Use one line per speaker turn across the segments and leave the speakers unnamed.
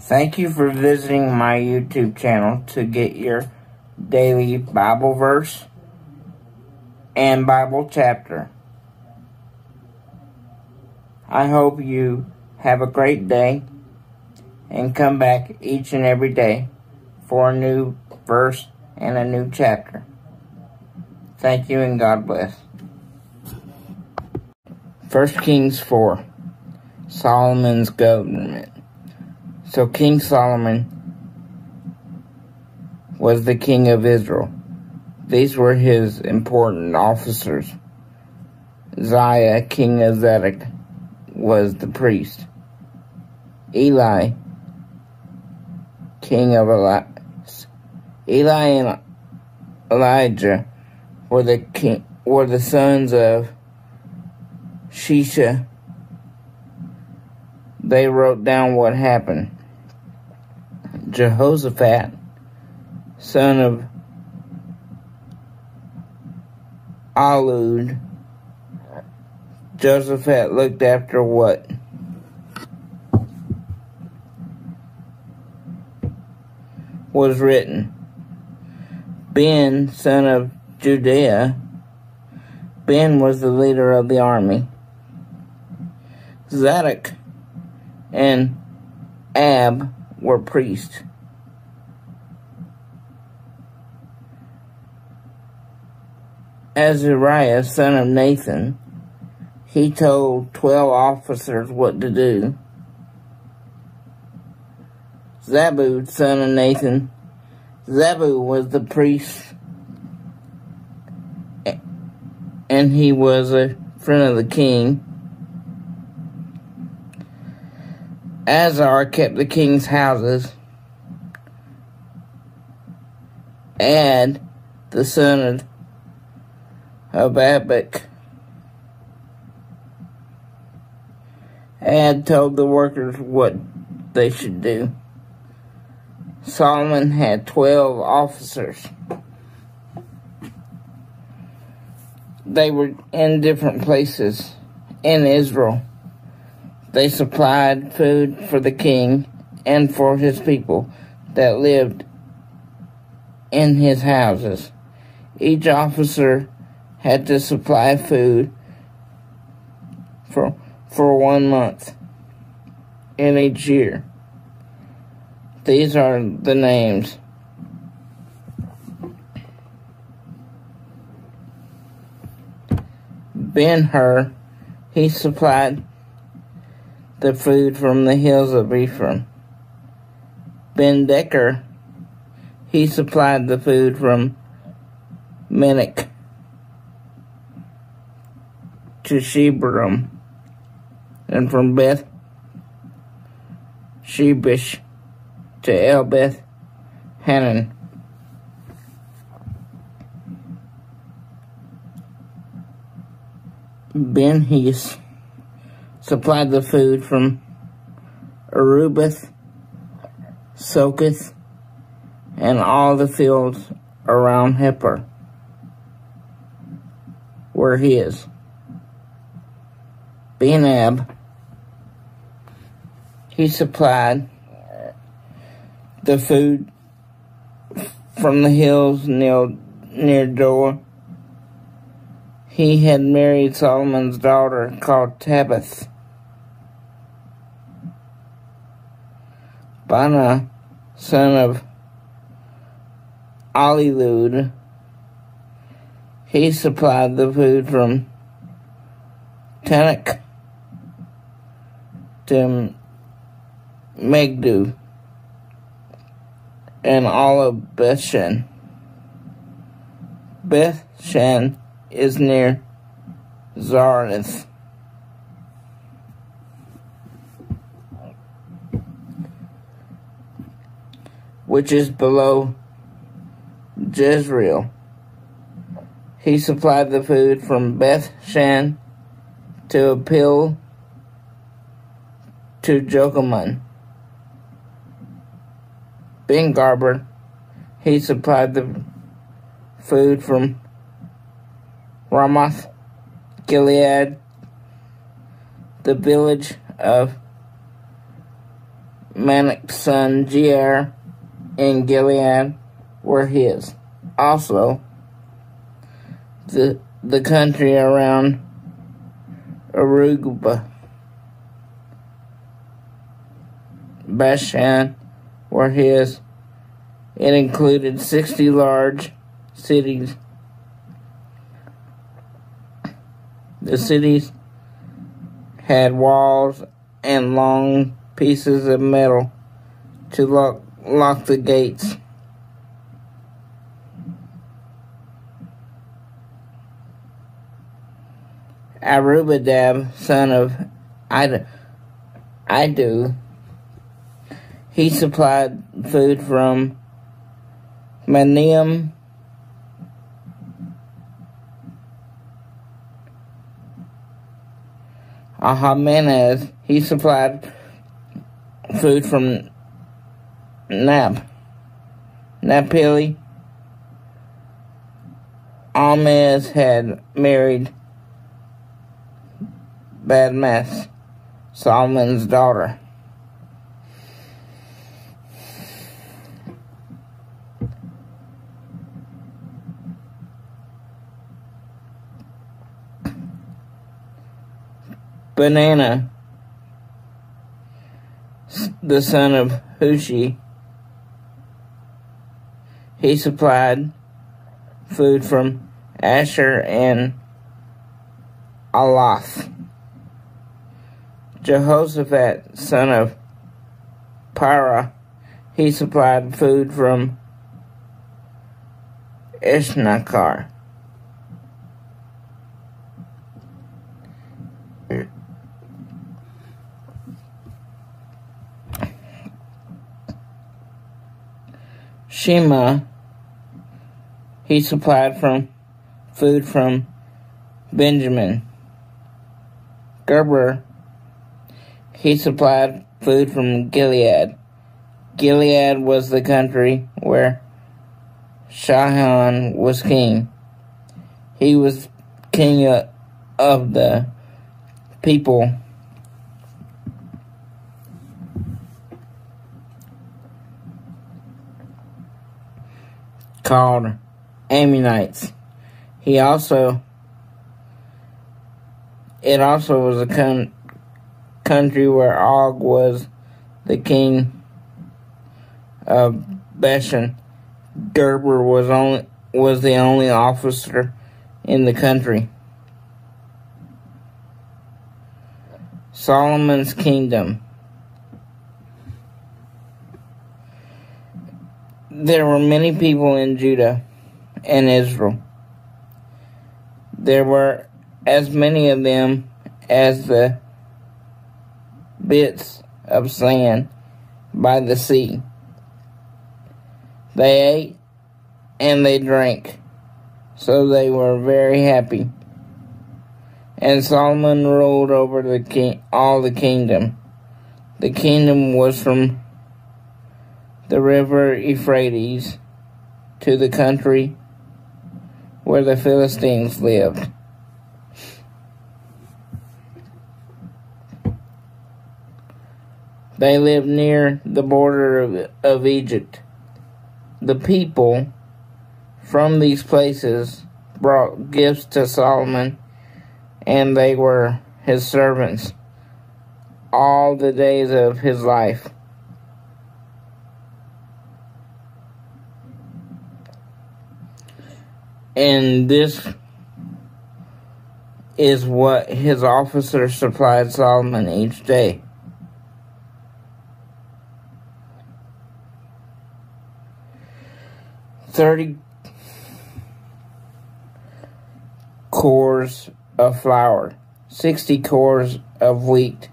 Thank you for visiting my YouTube channel to get your daily Bible verse and Bible chapter. I hope you have a great day and come back each and every day for a new verse and a new chapter. Thank you and God bless. 1 Kings 4 Solomon's government. So King Solomon was the king of Israel. These were his important officers. Ziah, king of Zedek, was the priest. Eli, king of Eli, Eli and Elijah were the king, were the sons of Shisha. They wrote down what happened. Jehoshaphat, son of Ahilud, Josaphat looked after what? Was written. Ben, son of Judea, Ben was the leader of the army. Zadok and Ab were priests. Azariah, son of Nathan, he told 12 officers what to do. Zabud, son of Nathan, Zabu was the priest, and he was a friend of the king. Azar kept the king's houses. and the son of Habakkuk, Ad told the workers what they should do. Solomon had 12 officers. They were in different places in Israel. They supplied food for the king and for his people that lived in his houses. Each officer had to supply food for, for one month in each year. These are the names. Ben Hur, he supplied the food from the hills of Ephraim. Ben Deker, he supplied the food from Minik to Shebram, and from Beth Shebish to Elbeth Hanan. Ben Hees supplied the food from Arubith, Soketh, and all the fields around Hepper were his. Benab, he supplied the food from the hills near, near Dor. He had married Solomon's daughter called Tabith. Baana, son of Ahilud, he supplied the food from Taanach to Megiddo and all of Bethshan. Bethshan is near Zareth. Which is below Jezreel. He supplied the food from Beth Shan to Appeal to Jokaman. Ben Garber, he supplied the food from Ramoth, Gilead, the village of Manach's son Jair and Gilead were his. Also, the the country around Aruba, Bashan were his. It included 60 large cities. The cities had walls and long pieces of metal to lock, lock the gates. Arubadab, son of Idu, he supplied food from Manium, Ahamenes, he supplied food from Nab, Napili. Almez had married Badmas, Solomon's daughter. Banana, the son of Hushi, he supplied food from Asher and Aloth. Jehoshaphat, son of Para, he supplied food from Ishnakar. Shema, he supplied from food from Benjamin. Gerber, he supplied food from Gilead. Gilead was the country where Shahan was king. He was king of the people called Ammonites. He also it also was a con- country where Og was the king of Bashan. Gerber was only was the only officer in the country. Solomon's kingdom. There were many people in Judah and Israel. There were as many of them as the bits of sand by the sea. They ate and they drank, so they were very happy. And Solomon ruled over the king, all the kingdom. The kingdom was from the river Euphrates to the country where the Philistines lived. They lived near the border of, of Egypt. The people from these places brought gifts to Solomon, and they were his servants all the days of his life. And this is what his officers supplied Solomon each day. Thirty cores of flour, sixty cores of wheat,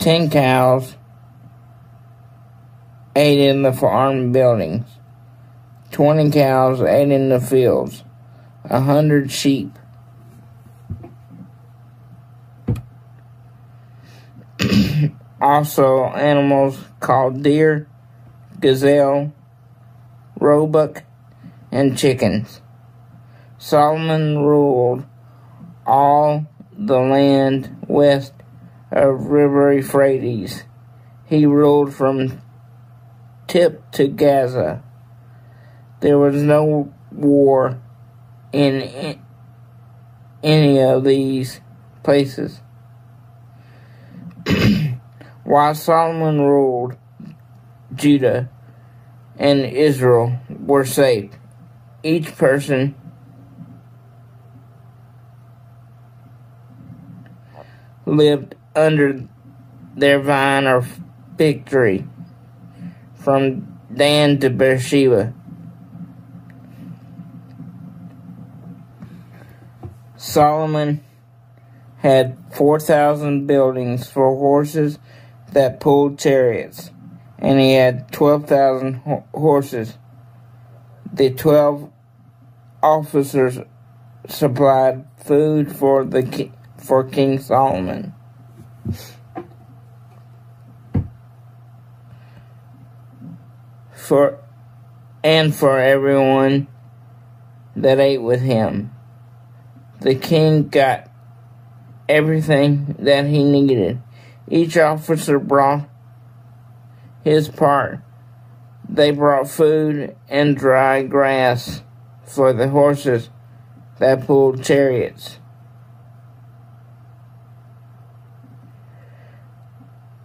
ten cows, eight in the farm buildings, twenty cows, eight in the fields, a hundred sheep. also, animals called deer, gazelle, roebuck, and chickens. Solomon ruled all the land west of River Euphrates he ruled from Tip to Gaza. There was no war in any of these places. While Solomon ruled, Judah and Israel were saved. Each person lived under their vine or fig tree from Dan to Beersheba. Solomon had 4,000 buildings for horses that pulled chariots, and he had 12,000 ho- horses. The 12 officers supplied food for the ki- for King Solomon. For and for everyone that ate with him. The king got everything that he needed. Each officer brought his part. They brought food and dry grass for the horses that pulled chariots.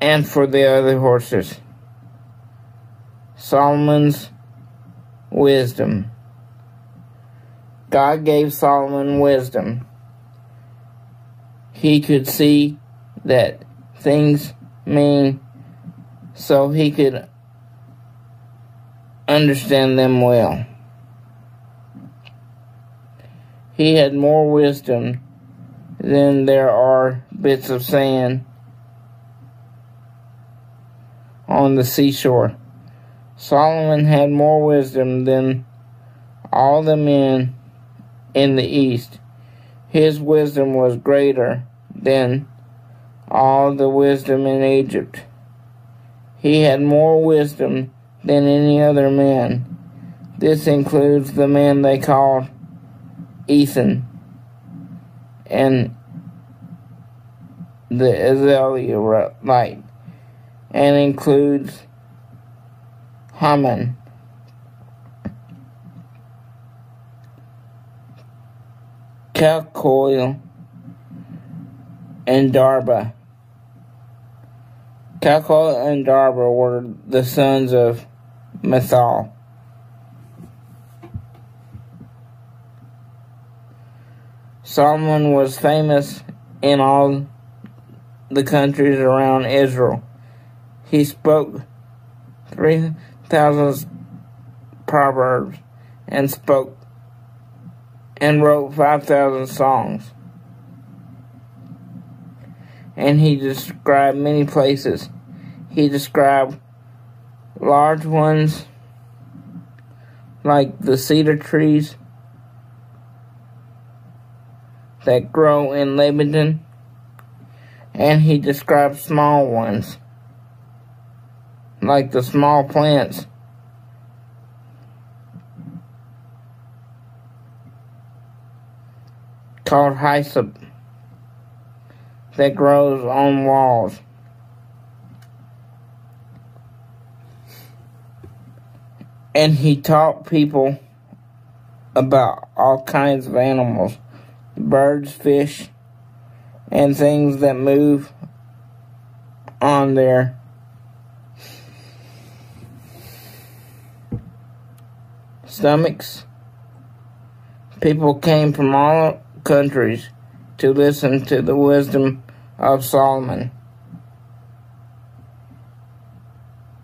And for the other horses. Solomon's wisdom. God gave Solomon wisdom. He could see that things mean so he could understand them well. He had more wisdom than there are bits of sand on the seashore. Solomon had more wisdom than all the men in the east. His wisdom was greater than all the wisdom in Egypt. He had more wisdom than any other man. This includes the man they called Ethan and the Israelite, and includes Haman. Calcol and Darba. Calcol and Darba were the sons of Mithal. Solomon was famous in all the countries around Israel. He spoke 3,000 proverbs and spoke and wrote 5,000 songs. And he described many places. He described large ones like the cedar trees that grow in Lebanon, and he described small ones like the small plants called hyssop that grows on walls. And he taught people about all kinds of animals birds, fish, and things that move on their stomachs. People came from all countries to listen to the wisdom of Solomon.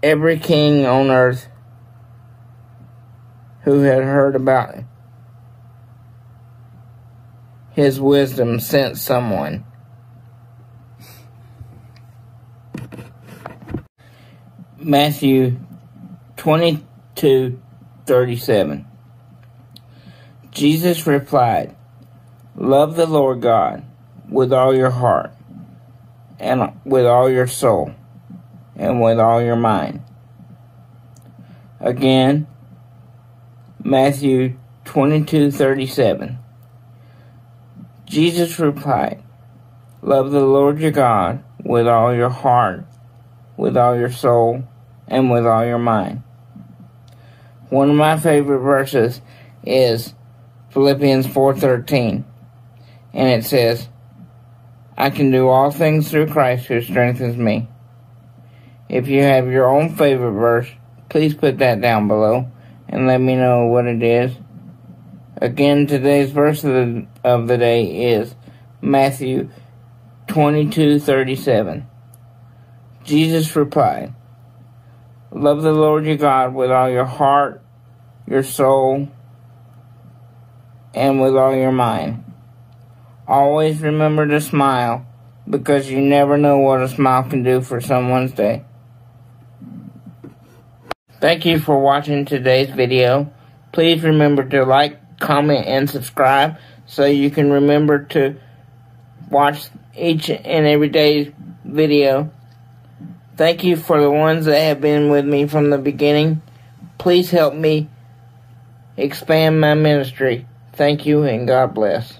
Every king on earth who had heard about his wisdom sent someone. Matthew 22 37. Jesus replied, Love the Lord God with all your heart, and with all your soul, and with all your mind. Again, Matthew 22:37. Jesus replied, Love the Lord your God with all your heart, with all your soul and with all your mind. One of my favorite verses is Philippians 4:13. And it says, I can do all things through Christ who strengthens me. If you have your own favorite verse, please put that down below and let me know what it is. Again, today's verse of the, of the day is Matthew 22:37. Jesus replied, Love the Lord your God with all your heart, your soul, and with all your mind. Always remember to smile because you never know what a smile can do for someone's day. Thank you for watching today's video. Please remember to like, comment, and subscribe so you can remember to watch each and every day's video. Thank you for the ones that have been with me from the beginning. Please help me expand my ministry. Thank you and God bless.